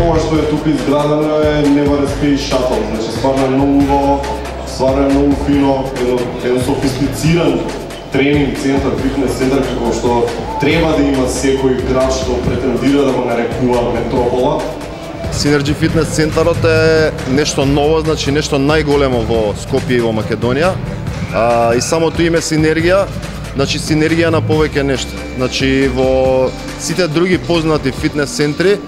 Ова што е тука изградено е Never Space Shuttle. Значи, стварно е многу убаво, стварно е многу фино, едно, едно софистициран тренинг центар, фитнес центар, како што треба да има секој град да што претендира да го нарекува метропола. Синерджи Фитнес центарот е нешто ново, значи нешто најголемо во Скопје и во Македонија. А, и самото име Синергија, значи синергија на повеќе нешто. Значи во сите други познати фитнес центри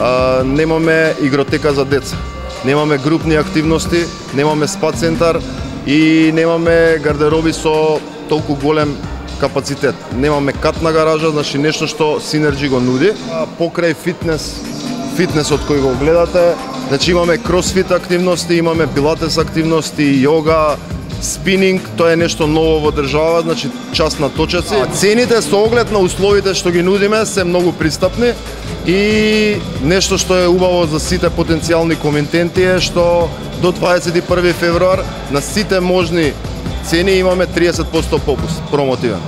а, немаме игротека за деца. Немаме групни активности, немаме спа центар и немаме гардероби со толку голем капацитет. Немаме катна гаража, значи нешто што Синерджи го нуди. А, покрај фитнес фитнесот кој го гледате, значи имаме кросфит активности, имаме пилатес активности, йога, спининг, тоа е нешто ново во држава, значи част на точаци. А цените со оглед на условите што ги нудиме се многу пристапни и нешто што е убаво за сите потенцијални коментенти е што до 21 февруар на сите можни цени имаме 30% попуст, промотивен.